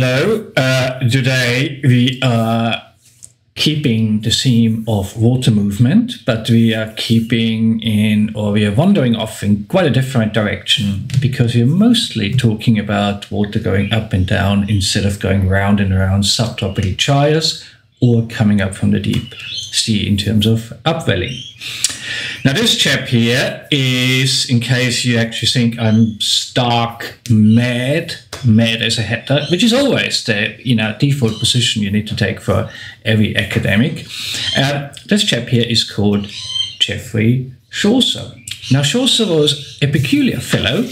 hello. Uh, today we are keeping the theme of water movement, but we are keeping in, or we are wandering off in quite a different direction because we're mostly talking about water going up and down instead of going round and around subtropical gyres or coming up from the deep sea in terms of upwelling. Now, this chap here is, in case you actually think I'm stark mad, mad as a hatter, which is always the you know default position you need to take for every academic. Uh, this chap here is called Geoffrey Chaucer. Now, Chaucer was a peculiar fellow,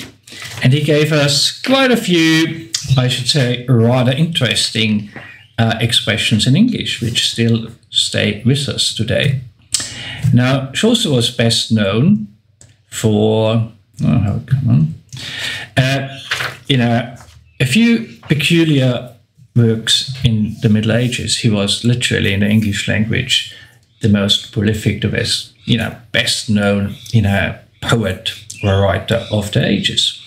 and he gave us quite a few, I should say, rather interesting uh, expressions in English, which still stay with us today. Now, Chaucer was best known for, oh, come on, uh, you know, a few peculiar works in the Middle Ages. He was literally, in the English language, the most prolific, the best, you know, best known, you know, poet writer of the ages.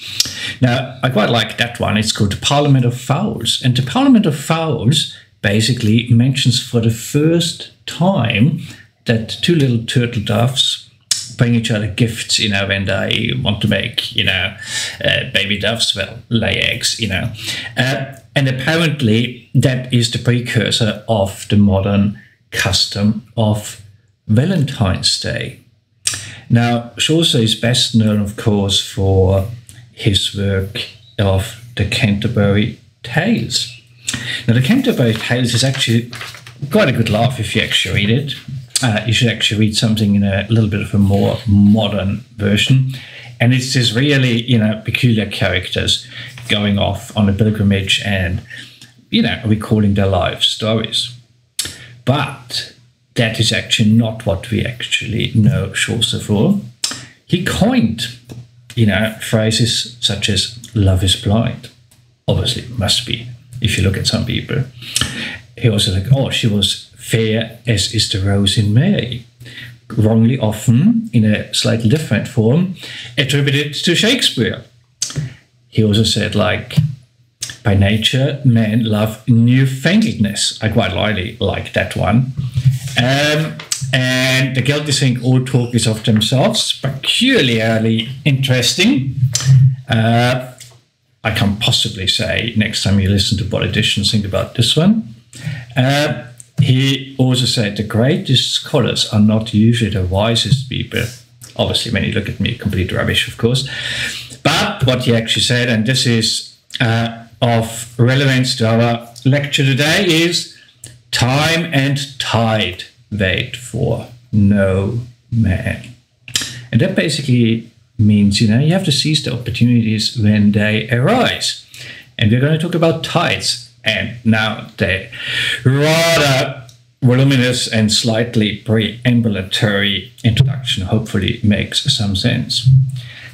Now, I quite like that one. It's called the Parliament of Fowls. And the Parliament of Fowls basically mentions for the first time that two little turtle doves bring each other gifts, you know, when they want to make, you know, uh, baby doves, well, lay eggs, you know. Uh, and apparently that is the precursor of the modern custom of Valentine's Day. Now, Chaucer is best known, of course, for his work of the Canterbury Tales. Now, the Canterbury Tales is actually quite a good laugh if you actually read it. Uh, you should actually read something in a little bit of a more modern version. And it's this really, you know, peculiar characters going off on a pilgrimage and, you know, recalling their life stories. But that is actually not what we actually know Chaucer for. He coined, you know, phrases such as love is blind. Obviously, must be, if you look at some people. He also like, oh, she was fair as is the rose in May, wrongly often, in a slightly different form, attributed to Shakespeare. He also said, like, by nature, men love newfangled,ness. I quite lightly like that one. Um, and the guilty think all talk is of themselves, peculiarly interesting. Uh, I can't possibly say next time you listen to politicians, think about this one. Uh, he also said the greatest scholars are not usually the wisest people. Obviously, when you look at me, complete rubbish, of course. But what he actually said, and this is uh, of relevance to our lecture today, is time and tide wait for no man. And that basically means, you know, you have to seize the opportunities when they arise. And we're going to talk about tides and now the rather voluminous and slightly preambulatory introduction hopefully makes some sense.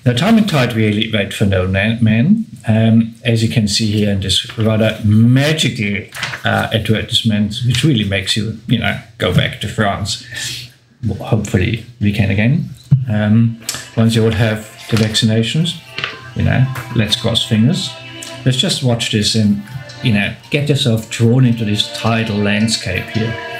Now, time and tide really wait for no man. Um, as you can see here in this rather magical uh, advertisement, which really makes you, you know, go back to France. Hopefully, we can again. Um, once you all have the vaccinations, you know, let's cross fingers. Let's just watch this and you know, get yourself drawn into this tidal landscape here.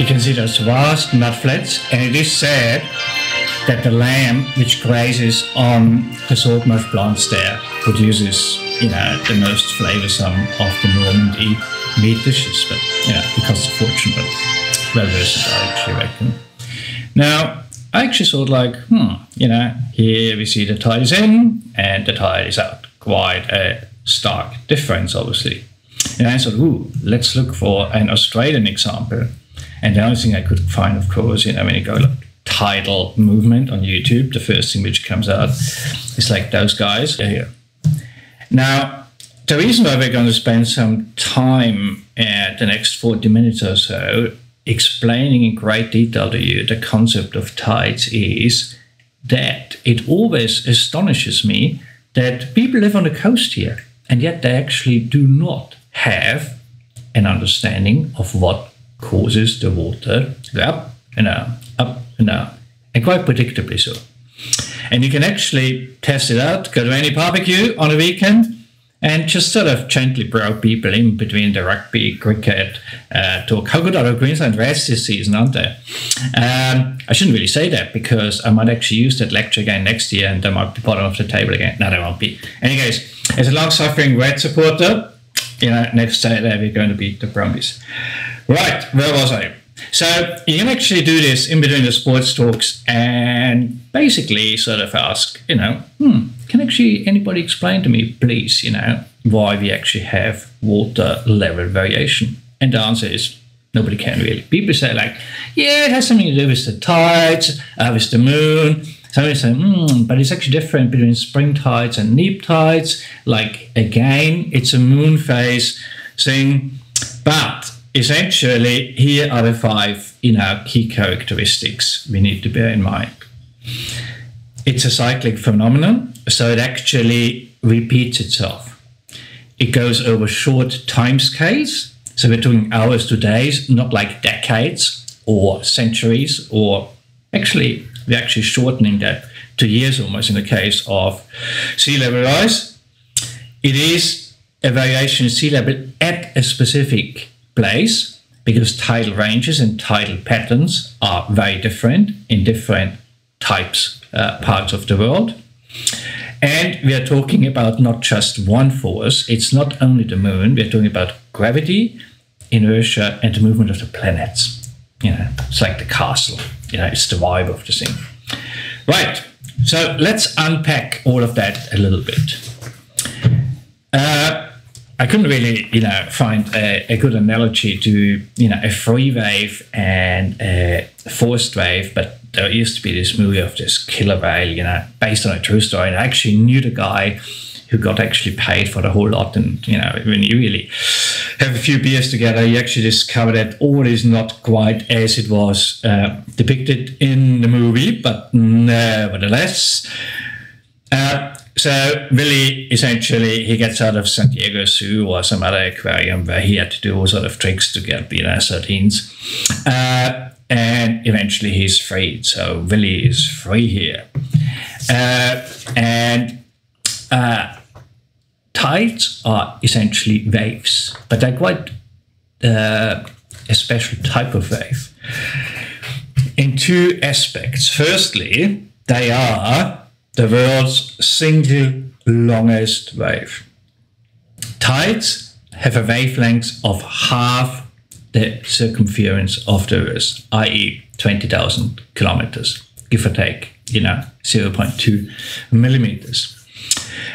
You can see those vast mudflats, and it is said that the lamb which grazes on the saltmarsh plants there produces, you know, the most flavoursome of the Normandy meat dishes. But, you know, it costs fortune, but well it, I actually reckon. Now, I actually thought like, hmm, you know, here we see the tide is in and the tide is out. Quite a stark difference, obviously. And I thought, ooh, let's look for an Australian example. And the only thing I could find, of course, you know, when you go like tidal movement on YouTube, the first thing which comes out is like those guys here. Now, the reason why we're going to spend some time at the next 40 minutes or so explaining in great detail to you the concept of tides is that it always astonishes me that people live on the coast here and yet they actually do not have an understanding of what causes the water to go up and down, up and down, and quite predictably so. And you can actually test it out, go to any barbecue on a weekend, and just sort of gently probe people in between the rugby, cricket, uh, talk. How good are the Queensland Reds this season, aren't they? Um, I shouldn't really say that because I might actually use that lecture again next year and they might be bottom of the table again. No, they won't be. Anyways, as a long suffering Red supporter, you know, next Saturday we're going to beat the Brumbies. Right, where was I? So you can actually do this in between the sports talks and basically sort of ask, you know, hmm, can actually anybody explain to me, please, you know, why we actually have water level variation? And the answer is nobody can really. People say like, yeah, it has something to do with the tides, uh, with the moon. Somebody say, hmm, but it's actually different between spring tides and neap tides. Like again, it's a moon phase thing, but essentially, here are the five know, key characteristics we need to bear in mind. It's a cyclic phenomenon, so it actually repeats itself. It goes over short time scales, so we're talking hours to days, not like decades or centuries, or actually, we're actually shortening that to years almost in the case of sea level rise. It is a variation in sea level at a specific place because tidal ranges and tidal patterns are very different in different types, uh, parts of the world. And we are talking about not just one force, it's not only the moon, we're talking about gravity, inertia, and the movement of the planets. You know, it's like the castle, you know, it's the vibe of the thing. Right, so let's unpack all of that a little bit. Uh, I couldn't really, you know, find a, a, good analogy to, you know, a free wave and a forced wave, but there used to be this movie of this killer whale, you know, based on a true story. And I actually knew the guy who got actually paid for the whole lot. And, you know, when you really have a few beers together, you actually discover that all is not quite as it was uh, depicted in the movie, but nevertheless. Uh, so Willy essentially he gets out of San Diego Zoo or some other aquarium where he had to do all sort of tricks to get know sardines, uh, and eventually he's freed. So Willy is free here, uh, and uh, tides are essentially waves, but they're quite uh, a special type of wave in two aspects. Firstly, they are the world's single longest wave. Tides have a wavelength of half the circumference of the Earth, i.e., 20,000 kilometers, give or take, you know, 0.2 millimeters.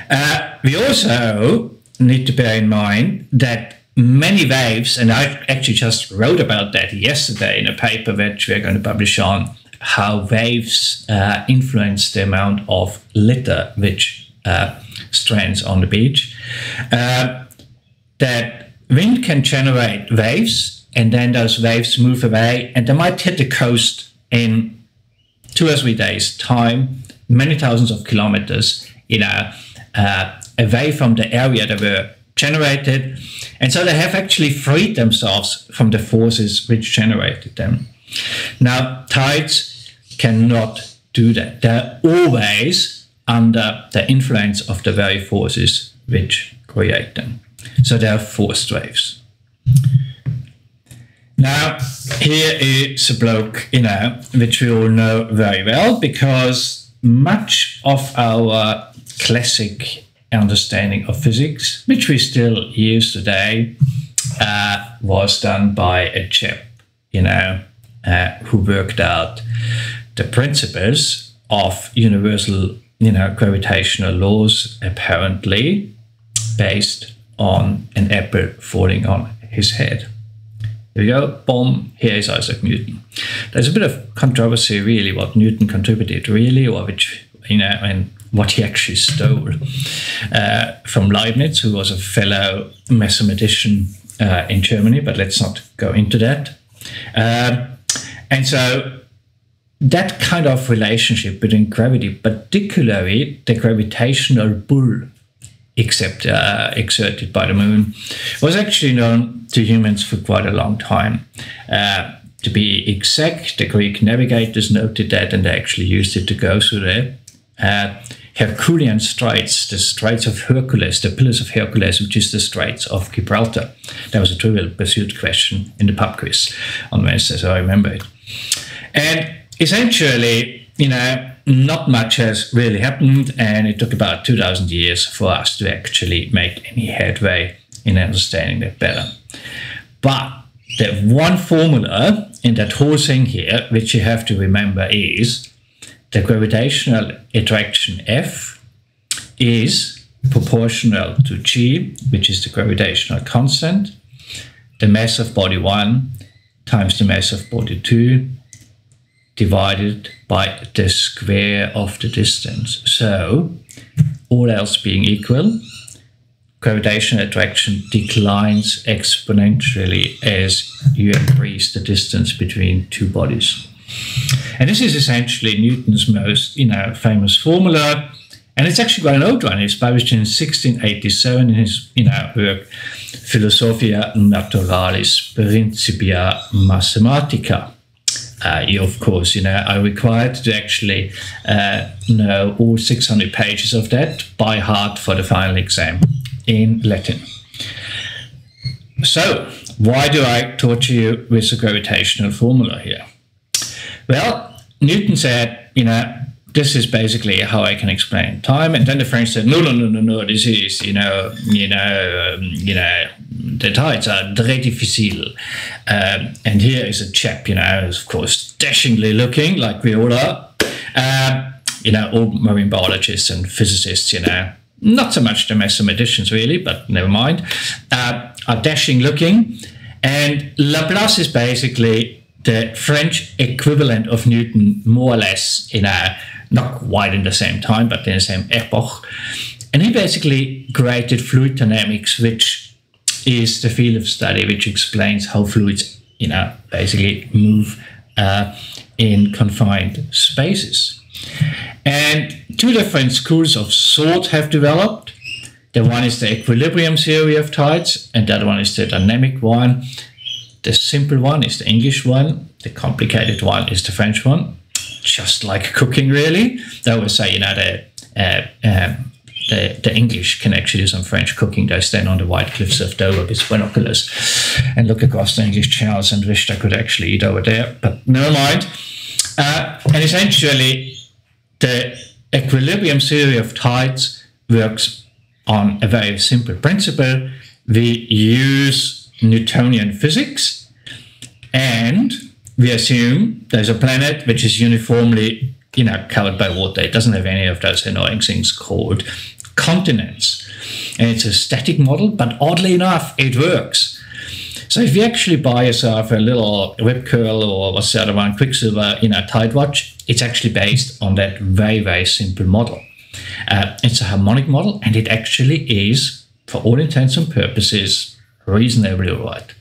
Uh, we also need to bear in mind that many waves, and I actually just wrote about that yesterday in a paper which we're going to publish on how waves uh, influence the amount of litter which uh, strands on the beach. Uh, that wind can generate waves, and then those waves move away, and they might hit the coast in two or three days' time, many thousands of kilometers, you know, uh, away from the area that were generated. And so they have actually freed themselves from the forces which generated them. Now, tides cannot do that. They're always under the influence of the very forces which create them. So they are forced waves. Now, here is a bloke, you know, which we all know very well because much of our classic understanding of physics, which we still use today, uh, was done by a chap, you know, uh, who worked out the principles of universal, you know, gravitational laws apparently based on an apple falling on his head. Here we go, boom, here is Isaac Newton. There's a bit of controversy really what Newton contributed really, or which, you know, and what he actually stole uh, from Leibniz, who was a fellow mathematician uh, in Germany, but let's not go into that. Um, and so that kind of relationship between gravity, particularly the gravitational pull except uh, exerted by the moon, was actually known to humans for quite a long time. Uh, to be exact, the Greek navigators noted that and they actually used it to go through the uh, Herculean Straits, the Straits of Hercules, the Pillars of Hercules, which is the Straits of Gibraltar. That was a trivial pursuit question in the pub quiz on Wednesday, so I remember it. And essentially, you know, not much has really happened, and it took about 2,000 years for us to actually make any headway in understanding that better. But the one formula in that whole thing here, which you have to remember, is the gravitational attraction F is proportional to g, which is the gravitational constant, the mass of body 1 times the mass of body 2 divided by the square of the distance. So, all else being equal, gravitational attraction declines exponentially as you increase the distance between two bodies. And this is essentially Newton's most, you know, famous formula. And it's actually quite an old one. It's published in 1687 in his, you know, work Philosophia Naturalis Principia Mathematica uh, you, of course, you know, are required to actually uh, know all 600 pages of that by heart for the final exam in Latin. So, why do I torture you with the gravitational formula here? Well, Newton said, you know, this is basically how I can explain time. And then the French said, no, no, no, no, no, this is, you know, you know, um, you know, the tides are très difficile. Um, and here is a chap, you know, of course, dashingly looking like we all are. Um, you know, all marine biologists and physicists, you know, not so much the mathematicians really, but never mind, uh, are dashing looking. And Laplace is basically the French equivalent of Newton, more or less, in a not quite in the same time, but in the same epoch. And he basically created fluid dynamics, which is the field of study which explains how fluids, you know, basically move uh, in confined spaces. And two different schools of thought have developed. The one is the equilibrium theory of tides, and other one is the dynamic one. The simple one is the English one, the complicated one is the French one just like cooking, really. They always say, you know, the, uh, um, the, the English can actually do some French cooking. They stand on the white cliffs of Dover with binoculars and look across the English channels and wish they could actually eat over there, but never mind. Uh, and essentially, the equilibrium theory of tides works on a very simple principle. We use Newtonian physics and we assume there's a planet which is uniformly, you know, covered by water. It doesn't have any of those annoying things called continents. And it's a static model, but oddly enough, it works. So if you actually buy yourself a little Rip Curl or what's the other one, Quiksilver, you know, Tide Watch, it's actually based on that very, very simple model. Uh, it's a harmonic model, and it actually is, for all intents and purposes, reasonably right.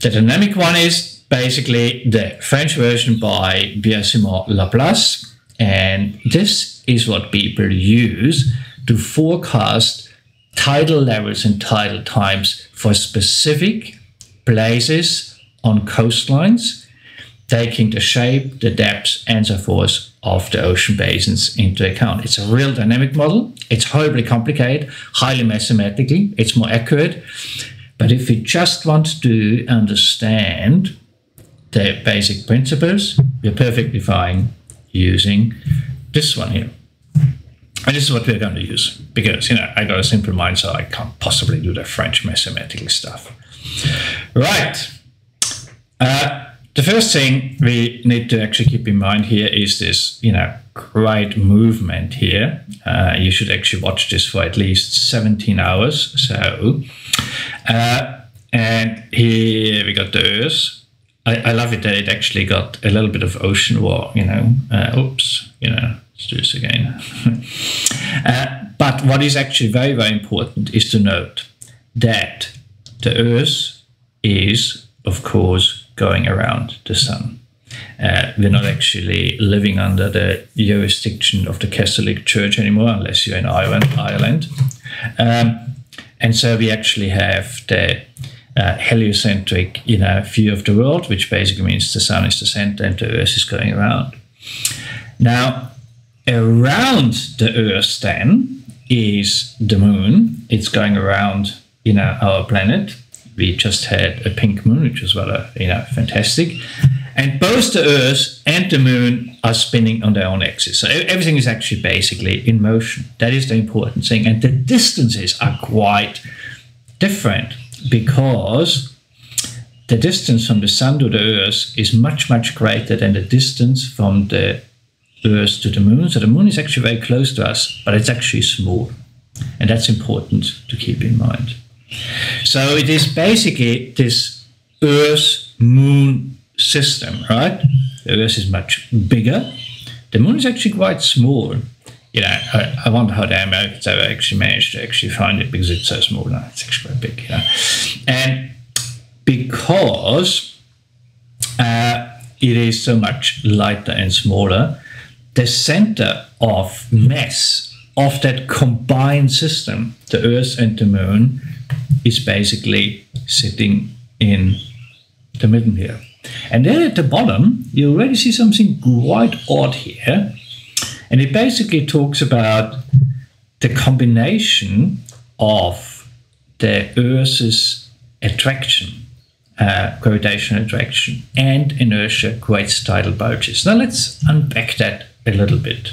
The dynamic one is basically the French version by Pierre-Simon Laplace. And this is what people use to forecast tidal levels and tidal times for specific places on coastlines, taking the shape, the depths, and so forth of the ocean basins into account. It's a real dynamic model. It's horribly complicated, highly mathematically. It's more accurate. But if you just want to understand the basic principles, you're perfectly fine using this one here. And this is what we're going to use because, you know, I got a simple mind, so I can't possibly do the French mathematical stuff. Right. Uh, the first thing we need to actually keep in mind here is this, you know, great movement here. Uh, you should actually watch this for at least 17 hours. So, uh, and here we got the Earth. I, I, love it that it actually got a little bit of ocean war, you know. Uh, oops, you know, let's do this again. uh, but what is actually very, very important is to note that the Earth is, of course, going around the sun. Uh, we're not actually living under the jurisdiction of the Catholic Church anymore, unless you're in Ireland. Ireland. Um, and so we actually have the uh, heliocentric you know, view of the world, which basically means the sun is the center and the earth is going around. Now, around the earth then is the moon. It's going around you know, our planet. We just had a pink moon, which was rather you know, fantastic. And both the Earth and the Moon are spinning on their own axis. So everything is actually basically in motion. That is the important thing. And the distances are quite different because the distance from the Sun to the Earth is much, much greater than the distance from the Earth to the Moon. So the Moon is actually very close to us, but it's actually small. And that's important to keep in mind. So it is basically this Earth Moon system, right? The Earth is much bigger. The Moon is actually quite small. You know, I, I wonder how the Americans have actually managed to actually find it because it's so small now. It's actually quite big, you know. And because uh, it is so much lighter and smaller, the center of mass of that combined system, the Earth and the Moon, is basically sitting in the middle here. And then at the bottom, you already see something quite odd here. And it basically talks about the combination of the Earth's attraction, uh, gravitational attraction, and inertia creates tidal bulges. Now let's unpack that a little bit.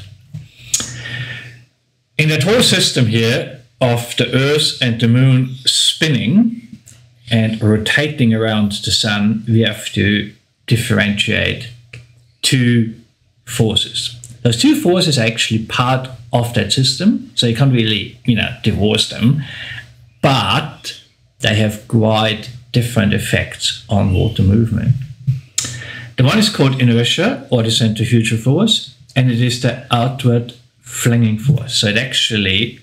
In that whole system here of the Earth and the Moon spinning, and rotating around the sun, we have to differentiate two forces. Those two forces are actually part of that system, so you can't really, you know, divorce them, but they have quite different effects on water movement. The one is called inertia or the centrifugal force, and it is the outward flinging force. So it actually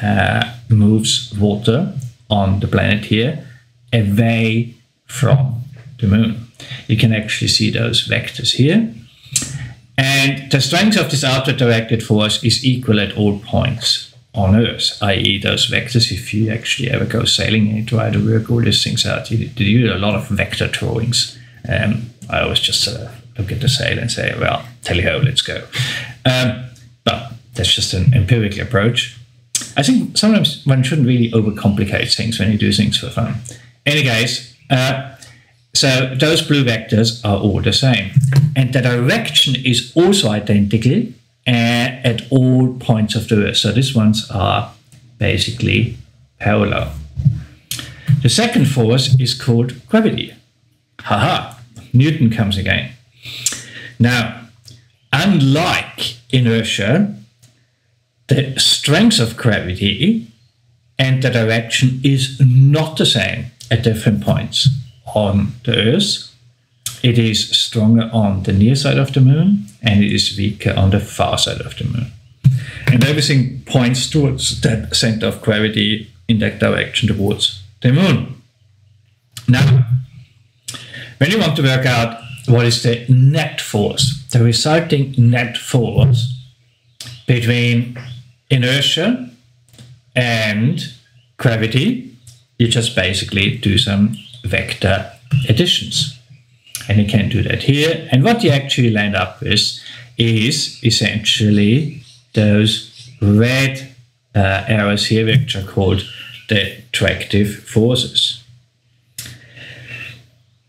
uh, moves water on the planet here away from the moon. You can actually see those vectors here. And the strength of this outward directed force is equal at all points on Earth, i.e. those vectors, if you actually ever go sailing and try to work all these things out, you do a lot of vector drawings. Um, I always just uh, look at the sail and say, well, tally ho, let's go. Um, but that's just an empirical approach. I think sometimes one shouldn't really overcomplicate things when you do things for fun. Any case, uh, so those blue vectors are all the same. And the direction is also identical uh, at all points of the Earth. So these ones are basically parallel. The second force is called gravity. Haha, Newton comes again. Now, unlike inertia, the strength of gravity and the direction is not the same at different points on the Earth. It is stronger on the near side of the moon and it is weaker on the far side of the moon. And everything points towards that center of gravity in that direction towards the moon. Now, when you want to work out what is the net force, the resulting net force between inertia and gravity, you just basically do some vector additions. And you can do that here. And what you actually land up with is essentially those red uh, arrows here, which are called the attractive forces.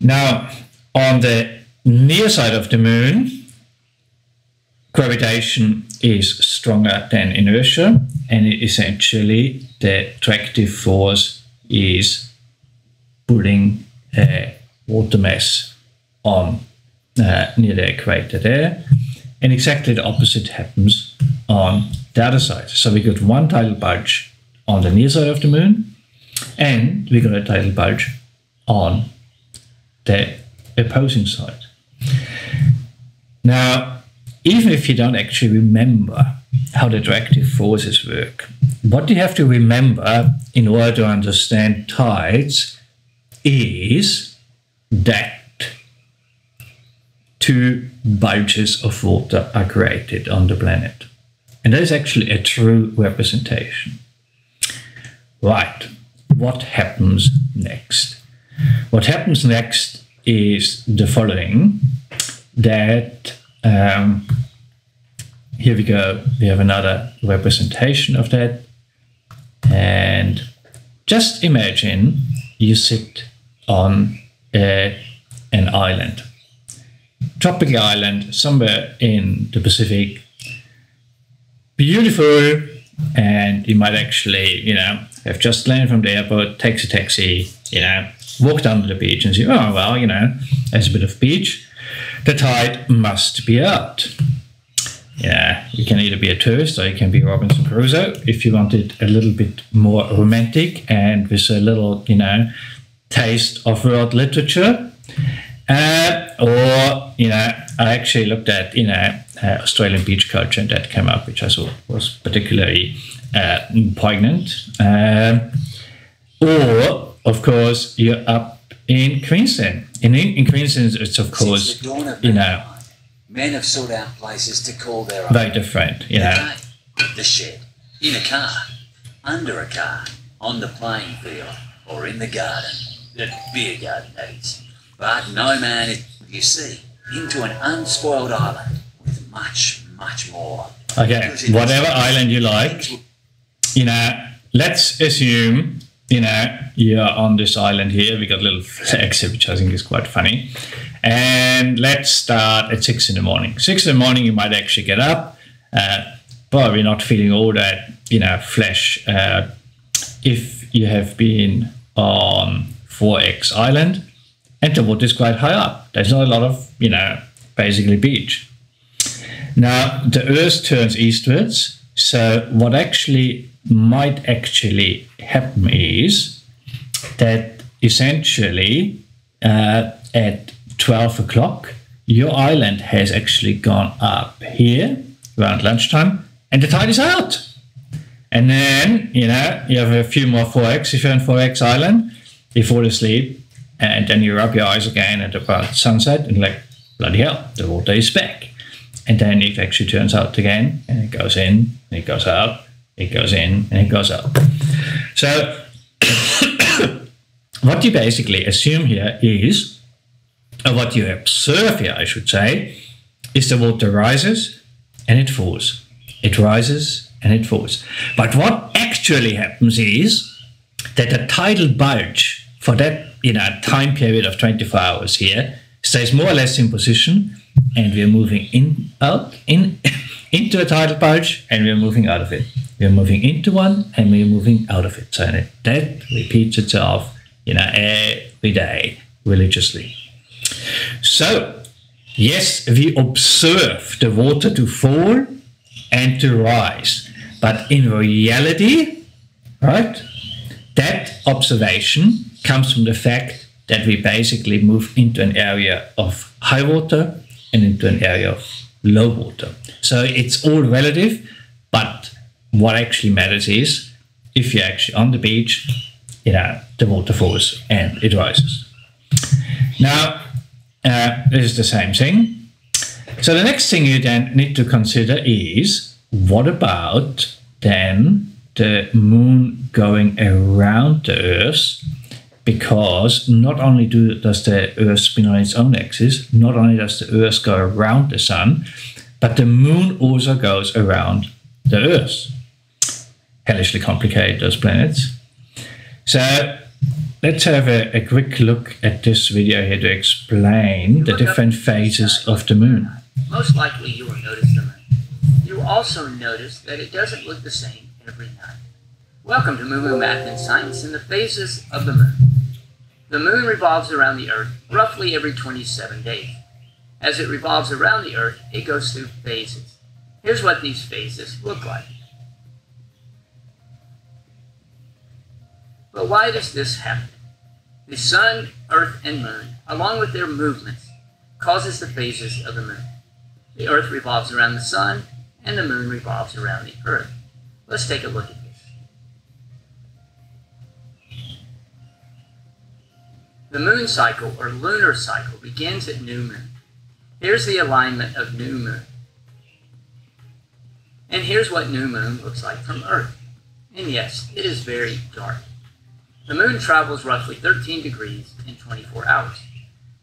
Now, on the near side of the moon, gravitation is stronger than inertia, and essentially the attractive force is pulling uh, water mass on uh, near the equator there, and exactly the opposite happens on the other side. So we got one tidal bulge on the near side of the moon, and we got a tidal bulge on the opposing side. Now, even if you don't actually remember how the attractive forces work, what you have to remember in order to understand tides is that two bulges of water are created on the planet. And that is actually a true representation. Right, what happens next? What happens next is the following that um, here we go, we have another representation of that. And just imagine you sit on a, an island, tropical island somewhere in the Pacific. Beautiful, and you might actually, you know, have just landed from the airport, takes a taxi, you know, walk down to the beach and see, oh, well, you know, there's a bit of beach. The tide must be out. Yeah, you can either be a tourist or you can be Robinson Crusoe if you want it a little bit more romantic and with a little, you know, taste of world literature. Uh, or, you know, I actually looked at, you know, uh, Australian beach culture and that came up, which I thought was particularly uh, poignant. Um, or, of course, you're up in Queensland. In, in Queensland, it's, of course, you know, Men have sought out places to call their own. very different, you know. The shed, in a car, under a car, on the playing field, or in the garden. The beer garden, that is. But no man is, you see, into an unspoiled island with much, much more. Okay, whatever island you like, you know, let's assume, you know, you're on this island here. We got a little exit, which I think is quite funny. And let's start at six in the morning. Six in the morning, you might actually get up, uh, probably not feeling all that, you know, flesh. Uh, if you have been on 4X Island, and the water is quite high up. There's not a lot of, you know, basically beach. Now, the Earth turns eastwards, so what actually might actually happen is that essentially uh, at 12 o'clock, your island has actually gone up here around lunchtime and the tide is out. And then, you know, you have a few more 4x if you're on 4x island, you fall asleep, and then you rub your eyes again at about sunset and like, bloody hell, the water is back. And then it actually turns out again, and it goes in, and it goes out, it goes in, and it goes out. So, what you basically assume here is, or what you observe here, I should say, is the water rises and it falls. It rises and it falls. But what actually happens is that the tidal bulge for that you know time period of 24 hours here stays more or less in position, and we're moving in out in into a tidal bulge, and we're moving out of it. We're moving into one, and we're moving out of it. So that repeats itself, you know, every day religiously. So yes, we observe the water to fall and to rise, but in reality, right? That observation comes from the fact that we basically move into an area of high water and into an area of low water. So it's all relative, but what actually matters is if you're actually on the beach, you know, the water falls and it rises. Now, uh, this is the same thing. So the next thing you then need to consider is what about then the moon going around the Earth because not only do, does the Earth spin on its own axis, not only does the Earth go around the Sun, but the Moon also goes around the Earth. Hellishly complicated, those planets. So let's have a, a quick look at this video here to explain the different phases of the Moon. Most likely you will notice the moon. You will also notice that it doesn't look the same every night. Welcome to Moo Moo Math and Science and the phases of the moon. The moon revolves around the Earth roughly every 27 days. As it revolves around the Earth, it goes through phases. Here's what these phases look like. But why does this happen? The sun, earth, and moon, along with their movements, causes the phases of the moon. The earth revolves around the sun, and the moon revolves around the earth. Let's take a look at The moon cycle, or lunar cycle, begins at new moon. Here's the alignment of new moon. And here's what new moon looks like from Earth. And yes, it is very dark. The moon travels roughly 13 degrees in 24 hours.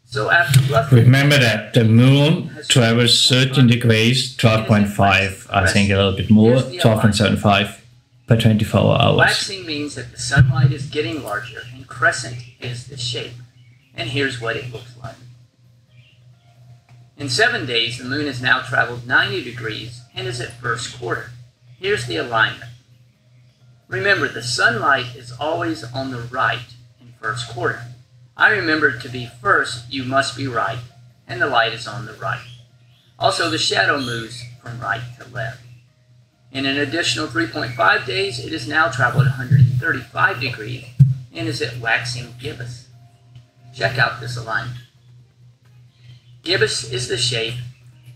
So after roughly Remember that the moon travels 13 degrees, 12.5, I think a little bit more, 12.75 per 24 hours. waxing means that the sunlight is getting larger and crescent is the shape. And here's what it looks like. In seven days, the moon has now traveled 90 degrees and is at first quarter. Here's the alignment. Remember, the sunlight is always on the right in first quarter. I remember to be first, you must be right, and the light is on the right. Also, the shadow moves from right to left. In an additional 3.5 days, it has now traveled 135 degrees and is at waxing gibbous. Check out this alignment. Gibbous is the shape,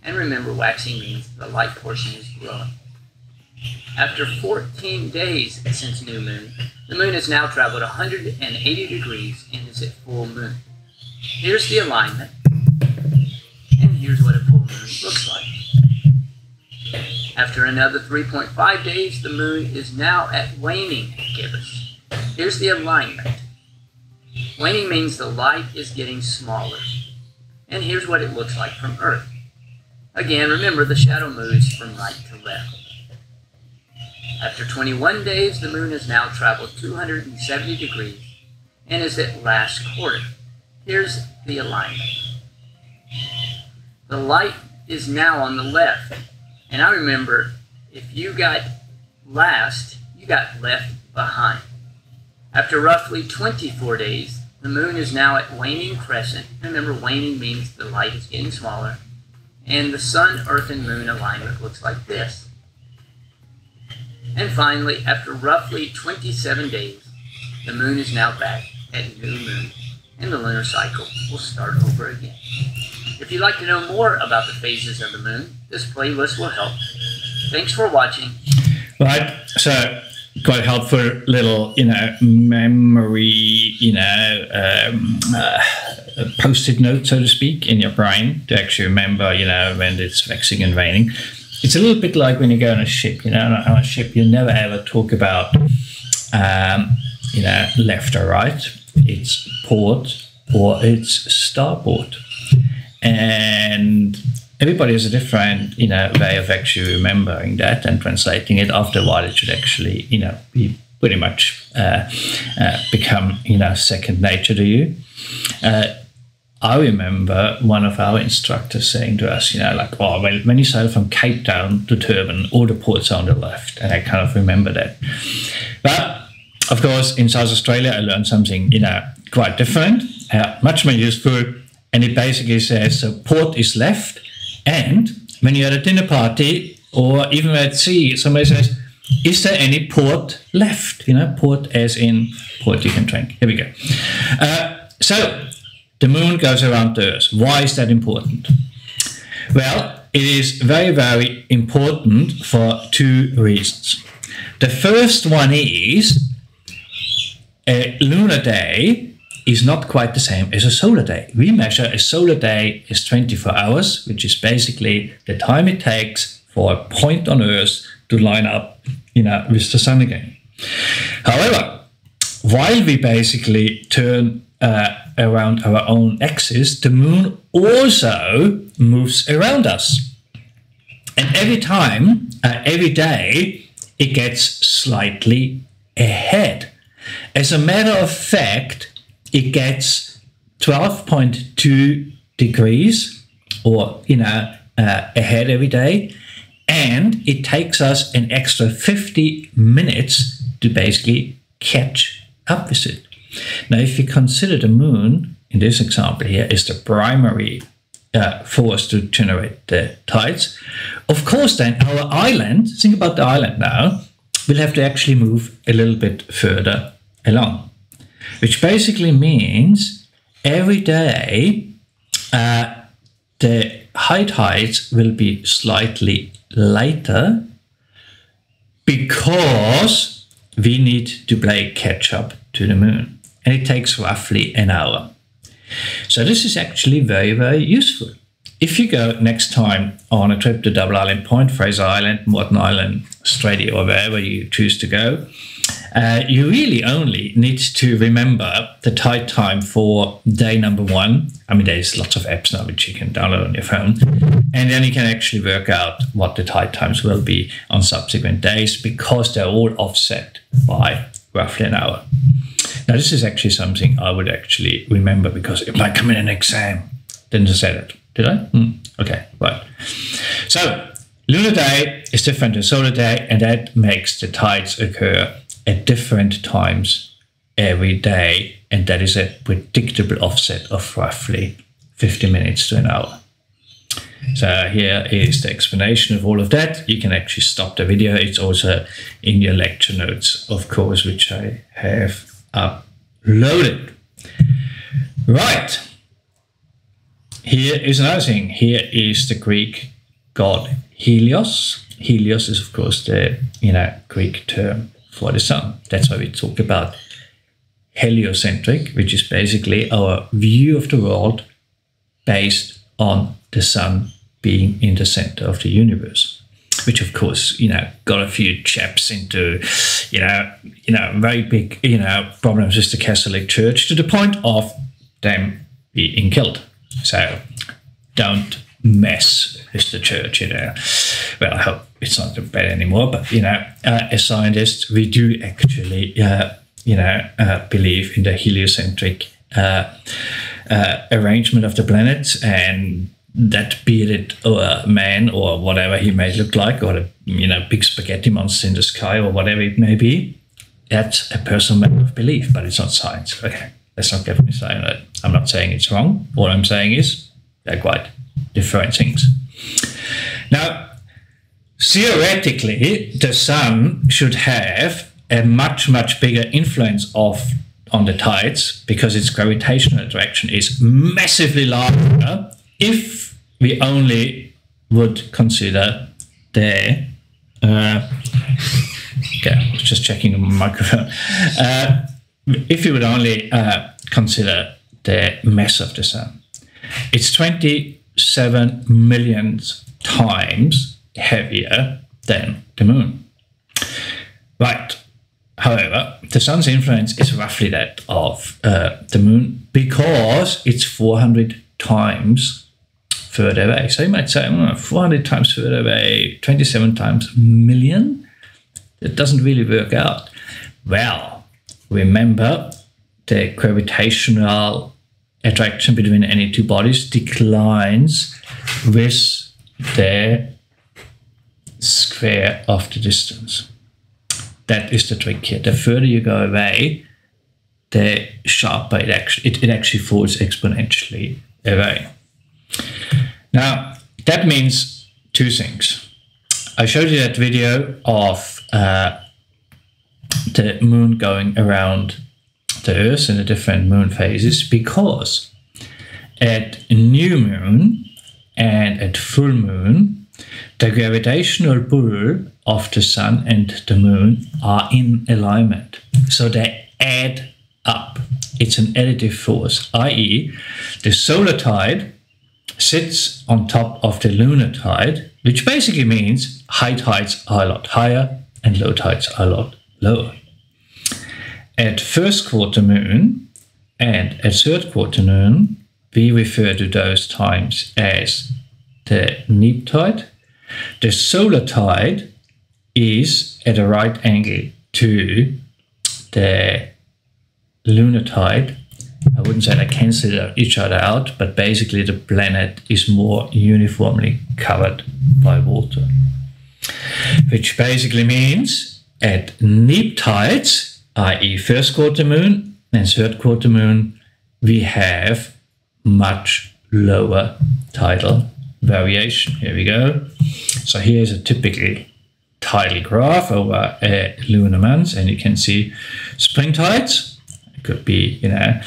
and remember, waxing means the light portion is growing. After 14 days since new moon, the moon has now traveled 180 degrees and is at full moon. Here's the alignment, and here's what a full moon looks like. After another 3.5 days, the moon is now at waning gibbous. Here's the alignment. Waning means the light is getting smaller. And here's what it looks like from Earth. Again, remember the shadow moves from right to left. After 21 days, the moon has now traveled 270 degrees and is at last quarter. Here's the alignment. The light is now on the left. And I remember if you got last, you got left behind. After roughly 24 days, the moon is now at waning crescent. Remember, waning means the light is getting smaller. And the sun, earth, and moon alignment looks like this. And finally, after roughly 27 days, the moon is now back at new moon, and the lunar cycle will start over again. If you'd like to know more about the phases of the moon, this playlist will help. Thanks for watching. Right, so quite helpful little, you know, memory, you know, um, uh, post-it note, so to speak, in your brain to actually remember, you know, when it's waxing and waning. It's a little bit like when you go on a ship, you know, on a ship you never ever talk about, um, you know, left or right. It's port or it's starboard. And everybody has a different, you know, way of actually remembering that and translating it. After a while, it should actually, you know, be pretty much uh, uh, become, you know, second nature to you. Uh, I remember one of our instructors saying to us, you know, like, oh, well, when you sail from Cape Town to Durban, all the ports are on the left. And I kind of remember that. But of course, in South Australia, I learned something, you know, quite different, uh, much more useful. And it basically says, so port is left. And when you're at a dinner party or even at sea, somebody says, is there any port left? You know, port as in port you can drink. Here we go. Uh, so the moon goes around the Earth. Why is that important? Well, it is very, very important for two reasons. The first one is a lunar day is not quite the same as a solar day. We measure a solar day is 24 hours, which is basically the time it takes for a point on Earth to line up, you know, with the sun again. However, while we basically turn uh, around our own axis, the moon also moves around us. And every time, uh, every day, it gets slightly ahead. As a matter of fact, it gets 12.2 degrees or, you know, uh, ahead every day. And it takes us an extra 50 minutes to basically catch up with it. Now, if you consider the moon, in this example here, is the primary uh, force to generate the tides, of course, then our island, think about the island now—we'll have to actually move a little bit further along, which basically means every day uh, the high tides will be slightly later because we need to play catch up to the moon. And it takes roughly an hour. So this is actually very, very useful. If you go next time on a trip to Double Island Point, Fraser Island, Moreton Island, Australia, or wherever you choose to go, uh, you really only need to remember the tide time for day number one. I mean, there's lots of apps now which you can download on your phone. And then you can actually work out what the tide times will be on subsequent days because they're all offset by roughly an hour. Now, this is actually something I would actually remember because it might come in an exam. Didn't I say that? Did I? Hmm. Okay, right. So, lunar day is different than solar day, and that makes the tides occur at different times every day, and that is a predictable offset of roughly 50 minutes to an hour. So here is the explanation of all of that. You can actually stop the video. It's also in your lecture notes, of course, which I have uploaded. Right. Here is another thing. Here is the Greek god Helios. Helios is, of course, the you know Greek term for the sun. That's why we talk about heliocentric, which is basically our view of the world based on the sun being in the center of the universe. Which of course, you know, got a few chaps into, you know, you know, very big, you know, problems with the Catholic Church to the point of them being killed. So don't mess with the church, you know. Well, I hope it's not bad anymore, but you know, uh, as scientists, we do actually, uh, you know, uh, believe in the heliocentric uh, uh, arrangement of the planets and that bearded uh, man or whatever he may look like, or a you know big spaghetti monster in the sky or whatever it may be. That's a personal matter of belief, but it's not science. Okay, let's not get me saying that. I'm not saying it's wrong. All I'm saying is they're quite different things. Now, theoretically, the sun should have a much, much bigger influence of on the tides because its gravitational attraction is massively larger if we only would consider the uh, okay, I was just checking the microphone. Uh, if you would only uh, consider the mass of the sun, it's 27 million times heavier than the moon. Right. However, the sun's influence is roughly that of uh, the moon because it's 400 times further away. So you might say, oh, 400 times further away, 27 times million. It doesn't really work out. Well, remember the gravitational attraction between any two bodies declines with the square of the distance. That is the trick here. The further you go away, the sharper it actually it, it actually falls exponentially away. Now that means two things. I showed you that video of uh, the moon going around the Earth in the different moon phases because at new moon and at full moon, the gravitational pull of the sun and the moon are in alignment. So they add up. It's an additive force, i.e., the solar tide sits on top of the lunar tide, which basically means high tides are a lot higher and low tides are a lot lower. At first quarter moon and at third quarter moon, we refer to those times as the neap tide. The solar tide is at a right angle to the lunar tide. I wouldn't say they cancel each other out, but basically the planet is more uniformly covered by water. Which basically means at neap tides, i.e., first quarter moon, and third quarter moon, we have much lower tidal variation. Here we go. So here's a typically tidal graph over a lunar month, and you can see spring tides. It could be, you know,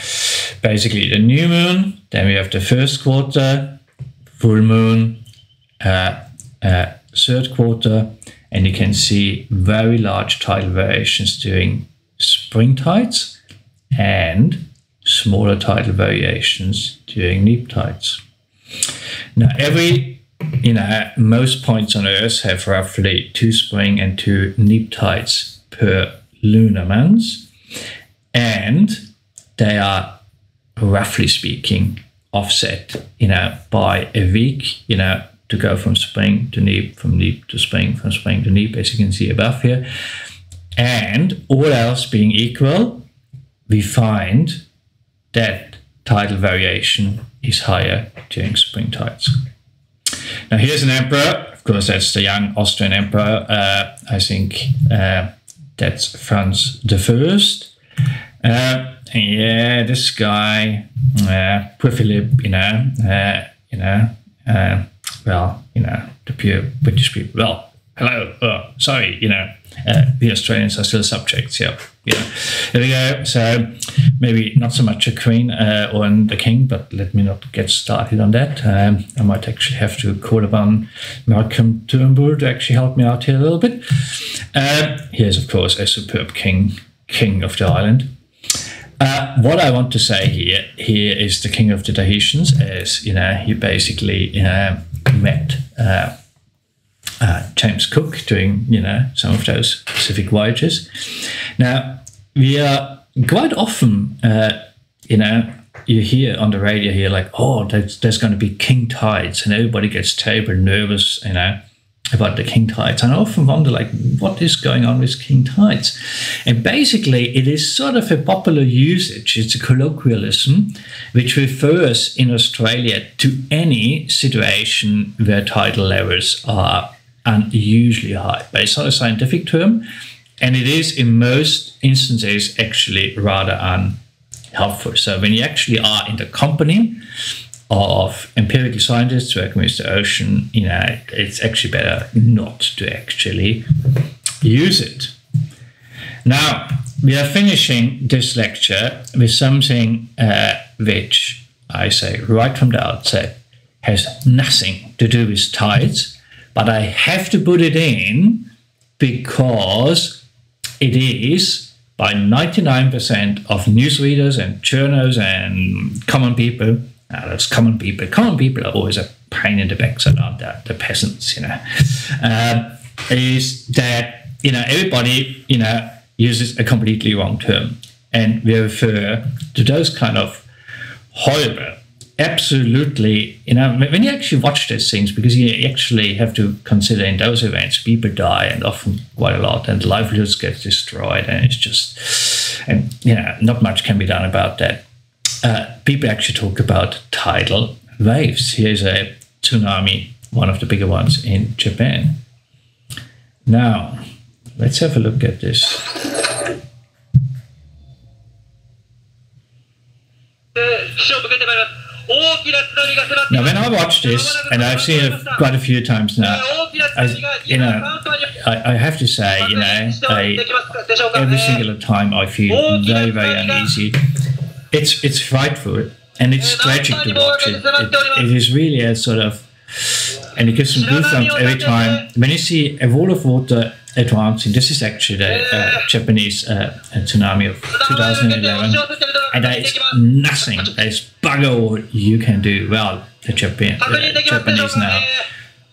basically the new moon. Then we have the first quarter, full moon, uh, uh, third quarter, and you can see very large tidal variations during spring tides and smaller tidal variations during neap tides. Now, every, you know, most points on Earth have roughly two spring and two neap tides per lunar month, and they are roughly speaking offset, you know, by a week, you know, to go from spring to neap, from neap to spring, from spring to neap, as you can see above here. And all else being equal, we find that tidal variation is higher during spring tides. Now here's an emperor. Of course, that's the young Austrian emperor. Uh, I think uh, that's Franz the First. Uh, yeah, this guy, uh, Philip, you know, uh, you know, uh, well, you know, the pure British people. Well, hello, oh, sorry, you know, uh, the Australians are still subjects. Yeah, yeah. There we go. So maybe not so much a queen uh, or the king, but let me not get started on that. Um, I might actually have to call upon Malcolm Turnbull to actually help me out here a little bit. Uh, here's, of course, a superb king, king of the island. Uh, what I want to say here, here is the king of the Tahitians, as you know, he basically you know, met uh, uh, James Cook doing you know some of those Pacific voyages. Now we are quite often uh, you know you hear on the radio here like oh there's, there's going to be king tides and everybody gets terribly nervous you know about the king tides. And i often wonder like what is going on with king tides? And basically it is sort of a popular usage it's a colloquialism which refers in australia to any situation where tidal levels are unusually high. But it's not a scientific term and it is in most instances actually rather unhelpful so when you actually are in the company of empirical scientists working with the ocean, you know, it's actually better not to actually use it. Now, we are finishing this lecture with something uh, which I say right from the outset has nothing to do with tides, but I have to put it in because it is by 99% of newsreaders and journals and common people uh, those common people. Common people are always a pain in the backside, aren't? The peasants, you know. Um, is that you know everybody you know uses a completely wrong term, and we refer to those kind of horrible, absolutely. You know, when you actually watch these things, because you actually have to consider in those events people die and often quite a lot, and livelihoods get destroyed, and it's just and you know not much can be done about that uh, people actually talk about tidal waves. Here's a tsunami, one of the bigger ones in Japan. Now, let's have a look at this. Now, when I watch this, and I've seen it quite a few times now, I, you know, I, I have to say, you know, I, every single time I feel very, very uneasy it's it's frightful and it's tragic to watch it. it. It is really a sort of, and it gives some goosebumps every time when you see a wall of water advancing. This is actually the uh, Japanese uh, tsunami of 2011, and there is nothing, there is bugger all you can do. Well, the Japan, uh, Japanese now,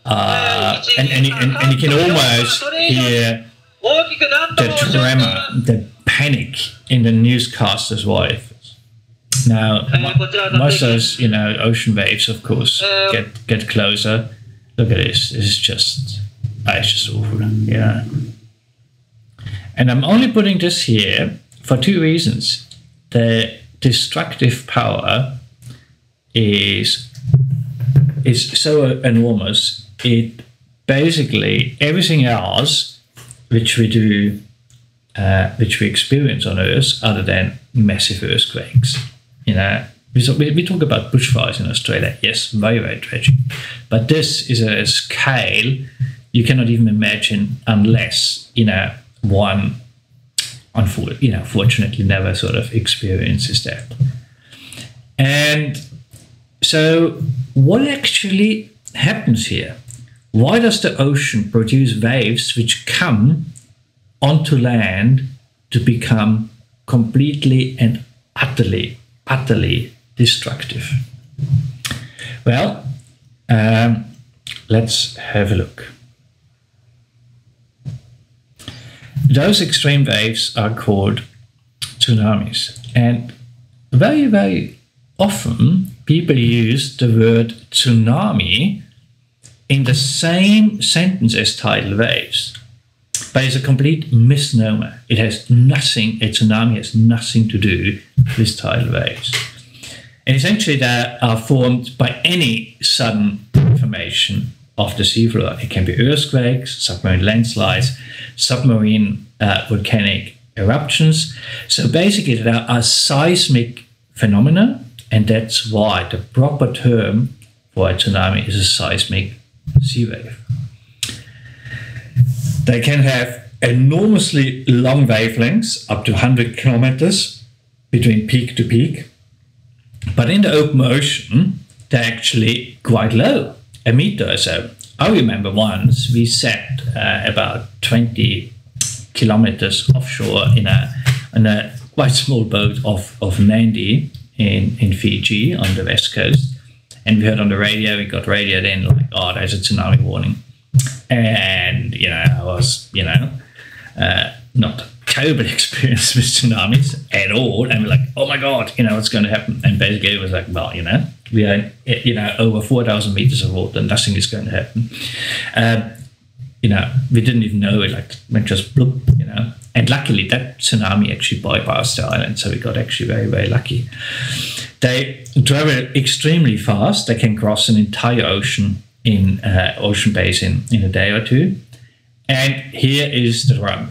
uh, and, and, and, and you can almost hear the tremor, the panic in the newscasters' voice now, most of those, you know, ocean waves, of course, get get closer. Look at this. This is just, it's just awful. Yeah. And I'm only putting this here for two reasons. The destructive power is is so enormous. It basically everything else which we do uh, which we experience on Earth other than massive earthquakes. You know, we, we talk about bushfires in Australia. Yes, very, very tragic. But this is a scale you cannot even imagine unless, you know, one, unfortunately, you know, fortunately never sort of experiences that. And so, what actually happens here? Why does the ocean produce waves which come onto land to become completely and utterly, utterly destructive? Well, um, let's have a look. Those extreme waves are called tsunamis. And very, very often people use the word tsunami in the same sentence as tidal waves. But it's a complete misnomer. It has nothing, a tsunami has nothing to do with tidal waves. And essentially, they are formed by any sudden formation of the seafloor. It can be earthquakes, submarine landslides, submarine uh, volcanic eruptions. So basically, there are seismic phenomena, and that's why the proper term for a tsunami is a seismic sea wave. They can have enormously long wavelengths, up to 100 kilometers between peak to peak. But in the open ocean, they're actually quite low, a meter or so. I remember once we sat uh, about 20 kilometers offshore in a, in a quite small boat of, of Nadi in, in Fiji on the west coast. And we heard on the radio, we got radioed in like, oh, there's a tsunami warning. And, you know, I was, you know, uh, not terribly experienced with tsunamis at all. And we're like, oh my God, you know, what's going to happen? And basically it was like, well, you know, we are, you know, over 4,000 meters of water, nothing is going to happen. Um, you know, we didn't even know it, like, went just bloop, you know. And luckily, that tsunami actually bypassed the island, so we got actually very, very lucky. They travel extremely fast. They can cross an entire ocean in uh, ocean basin in a day or two. And here is the rub.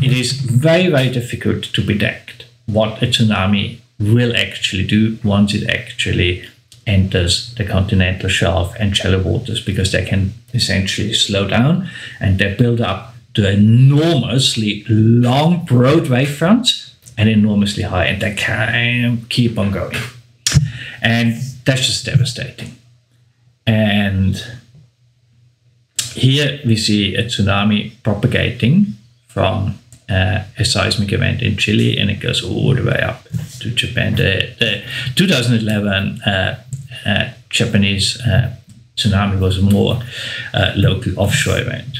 It is very, very difficult to predict what a tsunami will actually do once it actually enters the continental shelf and shallow waters because they can essentially slow down and they build up to enormously long, broad wave fronts and enormously high, and they can keep on going. And that's just devastating. And here we see a tsunami propagating from uh, a seismic event in Chile, and it goes all the way up to Japan. The, the 2011 uh, Japanese uh, tsunami was a more uh, local offshore event.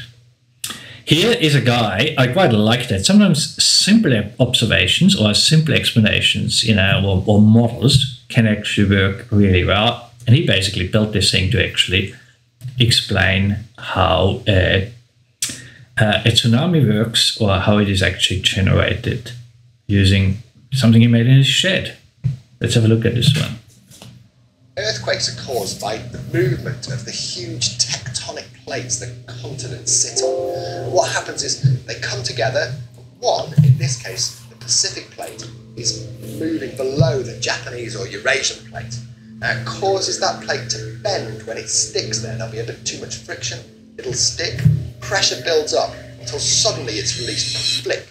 Here is a guy, I quite like that. Sometimes simple observations or simple explanations, you know, or, or models can actually work really well. And he basically built this thing to actually explain how uh, uh, a tsunami works or how it is actually generated using something he made in his shed. Let's have a look at this one. Earthquakes are caused by the movement of the huge tectonic plates that continents sit on. what happens is they come together. One, in this case, the Pacific plate, is moving below the Japanese or Eurasian plate. Now, it causes that plate to bend when it sticks there. There'll be a bit too much friction. It'll stick. Pressure builds up until suddenly it's released. Flick.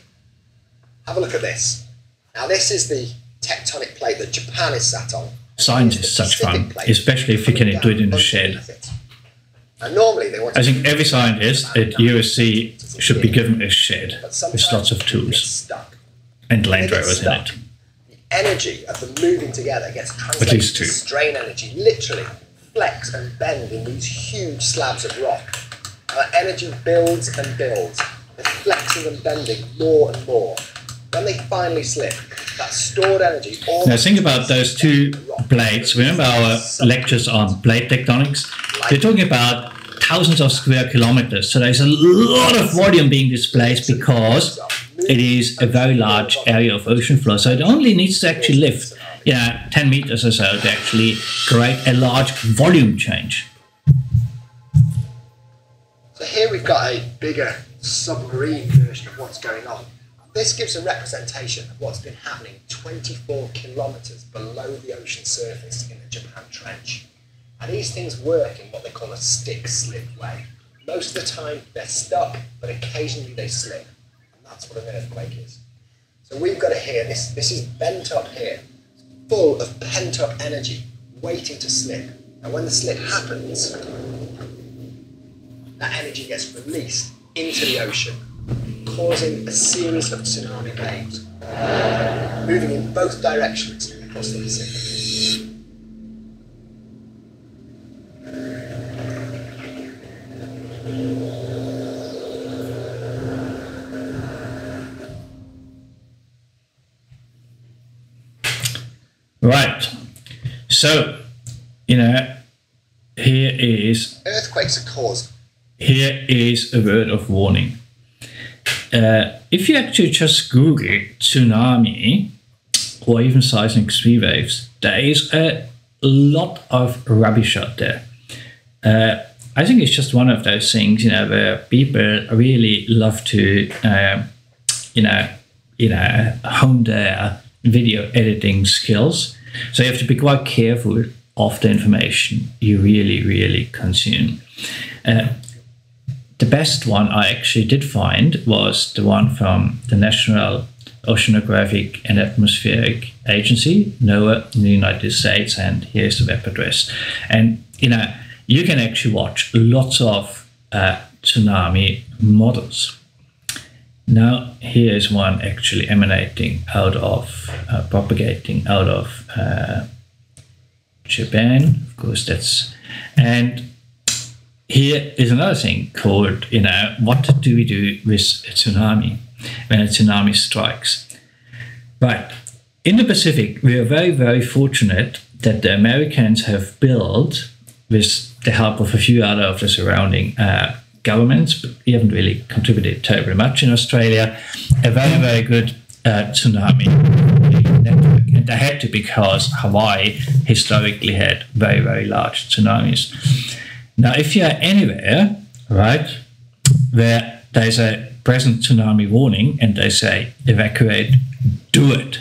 Have a look at this. Now, this is the tectonic plate that Japan is sat on science is such fun, especially if you can do it in a shed. And normally they want I think every scientist at USC should be given a shed with lots of tools and Land Rovers in it. The energy of the moving together gets translated two. strain energy, literally flex and bend in these huge slabs of rock. That energy builds and builds, flexing and bending more and more. When they finally slip, that stored energy. Now think about those two plates. Remember our lectures on plate tectonics? We're talking about thousands of square kilometers. So there's a lot of volume being displaced because it is a very large area of ocean floor. So it only needs to actually lift, yeah, 10 meters or so to actually create a large volume change. So here we've got a bigger submarine version of what's going on. This gives a representation of what's been happening 24 kilometres below the ocean surface in the Japan Trench. And these things work in what they call a stick slip way. Most of the time they're stuck, but occasionally they slip. And that's what an earthquake is. So we've got it here, this, this is bent up here, full of pent up energy, waiting to slip. And when the slip happens, that energy gets released into the ocean, causing a series of tsunami waves, moving in both directions across the Pacific. Right. So, you know, here is Earthquakes are caused here is a word of warning. Uh, if you actually just Google tsunami or even seismic sea waves, there is a lot of rubbish out there. Uh, I think it's just one of those things, you know, where people really love to, uh, you know, you know, hone their video editing skills. So you have to be quite careful of the information you really, really consume. Uh, the best one I actually did find was the one from the National Oceanographic and Atmospheric Agency, NOAA, in the United States, and here's the web address. And you know, you can actually watch lots of uh, tsunami models. Now, here is one actually emanating out of, uh, propagating out of uh, Japan. Of course, that's and here is another thing called, you know, what do we do with a tsunami when a tsunami strikes? Right. In the Pacific, we are very, very fortunate that the Americans have built, with the help of a few other of the surrounding uh, governments, but we haven't really contributed terribly much in Australia, a very, very good uh, tsunami network. And they had to because Hawaii historically had very, very large tsunamis. Now, if you are anywhere, right, where there's a present tsunami warning and they say evacuate, do it.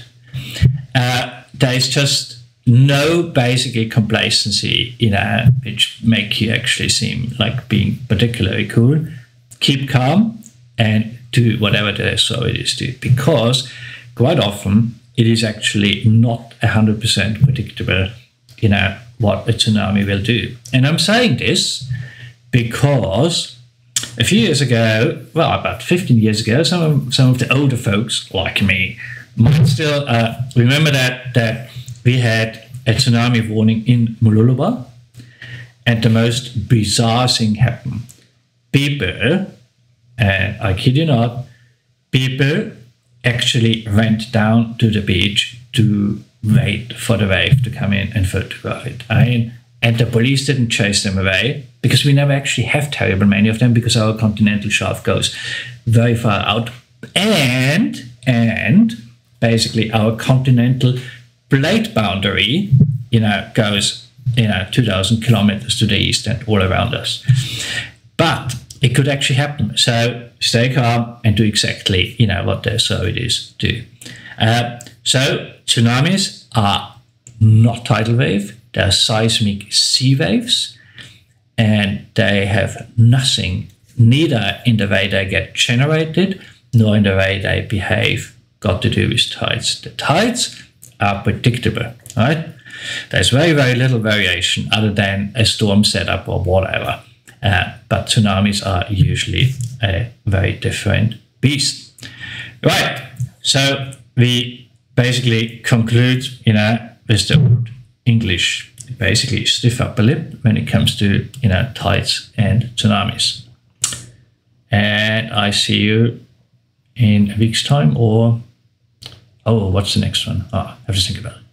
Uh, there's just no basically complacency, you know, which make you actually seem like being particularly cool. Keep calm and do whatever the authorities do because quite often it is actually not 100% predictable, you know, what a tsunami will do. And I'm saying this because a few years ago, well, about 15 years ago, some of, some of the older folks like me might still uh, remember that, that we had a tsunami warning in Mooloolaba, and the most bizarre thing happened. People, and I kid you not, people actually went down to the beach to wait for the wave to come in and photograph it. I mean, and the police didn't chase them away because we never actually have terrible many of them because our continental shelf goes very far out. And, and basically our continental plate boundary, you know, goes, you know, 2000 kilometers to the east and all around us. But it could actually happen. So stay calm and do exactly, you know, what the authorities do. Uh, so tsunamis are not tidal wave, they're seismic sea waves, and they have nothing, neither in the way they get generated, nor in the way they behave, got to do with tides. The tides are predictable, right? There's very, very little variation other than a storm setup or whatever. Uh, but tsunamis are usually a very different beast. Right, so we basically conclude, you know, with the word English basically stiff upper lip when it comes to, you know, tides and tsunamis. And I see you in a week's time or, oh, what's the next one? Oh, I have to think about it.